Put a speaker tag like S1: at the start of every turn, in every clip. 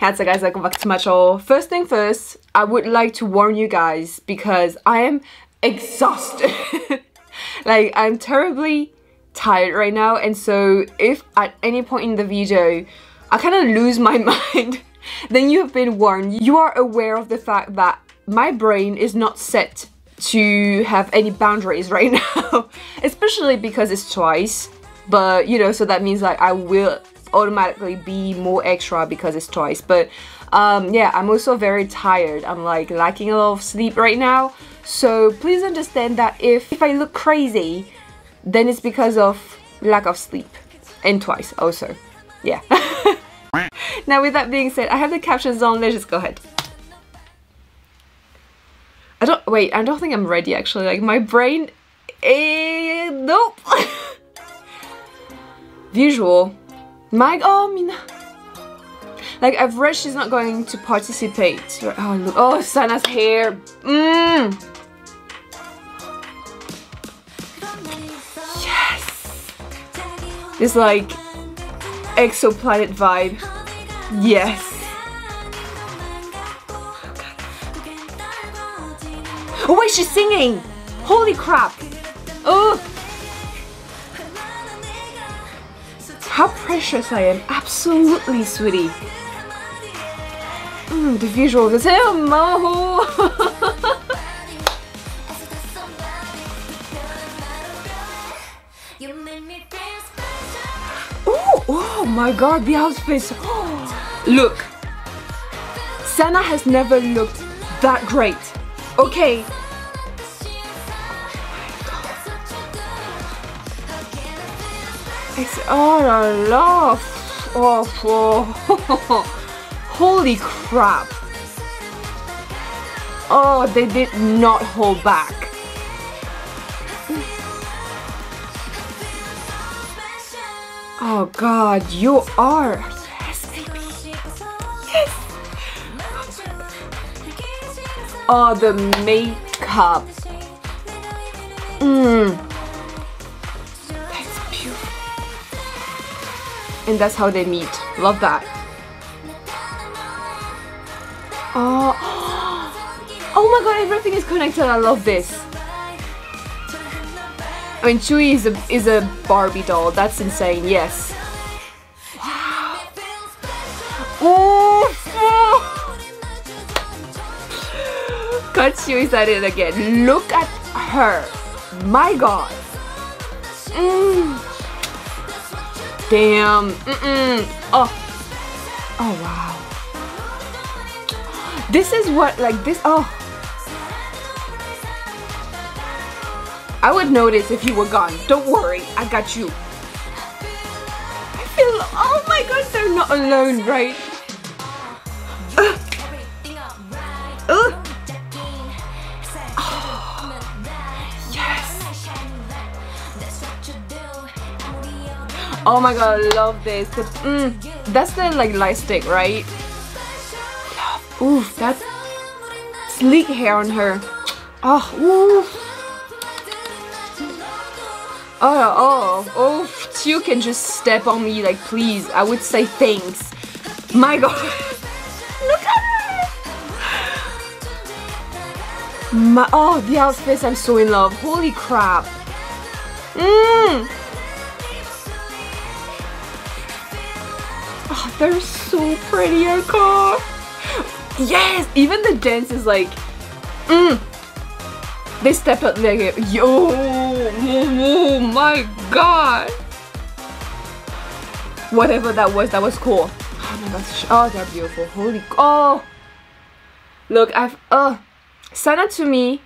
S1: How's it guys, welcome back to my channel. First thing first, I would like to warn you guys because I am exhausted. like, I'm terribly tired right now and so if at any point in the video I kind of lose my mind, then you have been warned. You are aware of the fact that my brain is not set to have any boundaries right now, especially because it's twice. But, you know, so that means like I will automatically be more extra because it's twice but um, yeah I'm also very tired. I'm like lacking a lot of sleep right now. So please understand that if, if I look crazy then it's because of lack of sleep. And twice also. Yeah. Now with that being said I have the captions on. Let's just go ahead. I don't wait I don't think I'm ready actually. Like my brain eh, nope. Visual my oh Mina. Like I've read she's not going to participate. Oh look, oh Sana's hair. Mmm. Yes. It's like exoplanet vibe. Yes. Oh, oh wait, she's singing! Holy crap! Oh! How precious I am. Absolutely, sweetie. Mm, the visual is Maho. oh, oh my god, the outfits. Look, Sana has never looked that great. Okay, It's oh la la. Oh, oh. holy crap. Oh, they did not hold back. Oh god, you are. Yes, baby. Yes. Oh, the makeup. Mmm. And that's how they meet. Love that. Oh, oh my god, everything is connected. I love this. I mean, Chewie is a is a Barbie doll. That's insane. Yes. Oh. Got Chewie's at it again. Look at her. My god. Mm. Damn. Mm-mm. Oh. Oh, wow. This is what, like, this, oh. I would notice if you were gone. Don't worry, I got you. I feel, oh my god, they're not alone, right? Oh my god, I love this. Mm, that's the like light stick, right? Oof, that sleek hair on her. Oh, oof. Oh, oh, oh, you can just step on me, like, please. I would say thanks. My god. Look at her. My, oh, the outfits, I'm so in love. Holy crap. Mmm. They're so pretty, I. Yes, even the dance is like, mm. They step up like, yo, oh my god. Whatever that was, that was cool. Oh my gosh, oh, they're beautiful. Holy, oh. Look, I've, uh, Sana to me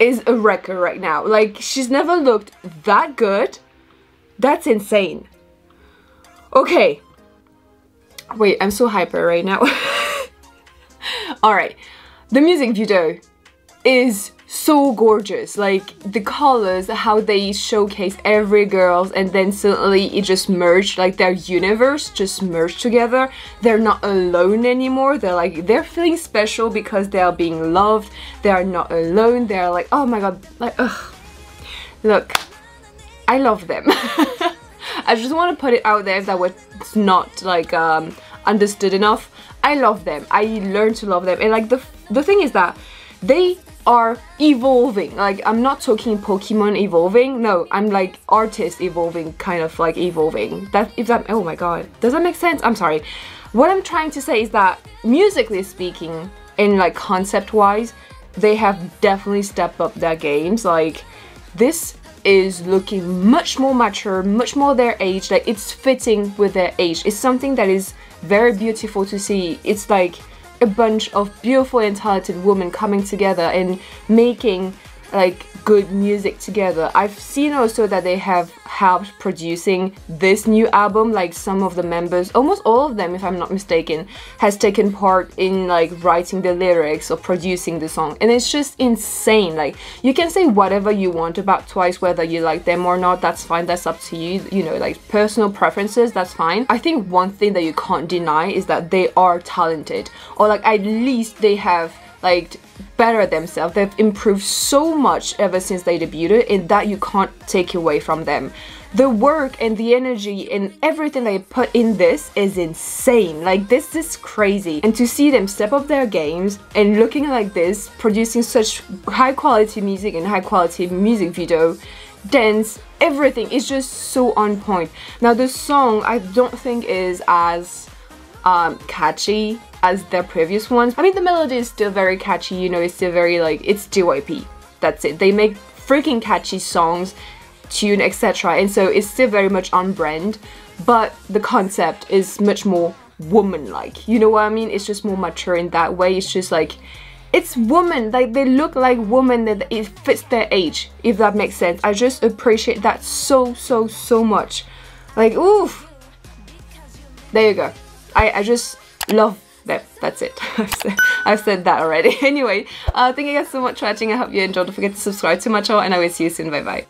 S1: is a wrecker right now. Like, she's never looked that good. That's insane. Okay, Wait, I'm so hyper right now. Alright, the music video is so gorgeous. Like, the colors, how they showcase every girl and then suddenly it just merged, like their universe just merged together. They're not alone anymore. They're like, they're feeling special because they are being loved. They are not alone. They're like, oh my god, like, ugh. Look, I love them. I just want to put it out there that was not like um, understood enough. I love them. I learned to love them. And like the the thing is that they are evolving. Like I'm not talking Pokemon evolving. No, I'm like artists evolving, kind of like evolving. That if that oh my god, does that make sense? I'm sorry. What I'm trying to say is that musically speaking, and like concept wise, they have definitely stepped up their games. Like this is looking much more mature, much more their age. Like it's fitting with their age. It's something that is very beautiful to see. It's like a bunch of beautiful and talented women coming together and making like good music together. I've seen also that they have helped producing this new album like some of the members almost all of them if I'm not mistaken has taken part in like writing the lyrics or producing the song. And it's just insane. Like you can say whatever you want about Twice whether you like them or not that's fine that's up to you you know like personal preferences that's fine. I think one thing that you can't deny is that they are talented. Or like at least they have like better themselves. They've improved so much ever since they debuted and that you can't take away from them. The work and the energy and everything they put in this is insane. Like this is crazy. And to see them step up their games and looking like this, producing such high quality music and high quality music video, dance, everything is just so on point. Now the song I don't think is as um, catchy as their previous ones. I mean, the melody is still very catchy, you know, it's still very like, it's JYP. That's it. They make freaking catchy songs, tune, etc. And so it's still very much on brand, but the concept is much more woman-like. You know what I mean? It's just more mature in that way. It's just like, it's woman, like they look like women that it fits their age, if that makes sense. I just appreciate that so, so, so much. Like, oof. There you go. I, I just love that, that's it. I've, said, that already. anyway, uh, thank you guys so much for watching. I hope you enjoyed. Don't forget to subscribe to my channel and I will see you soon. Bye bye.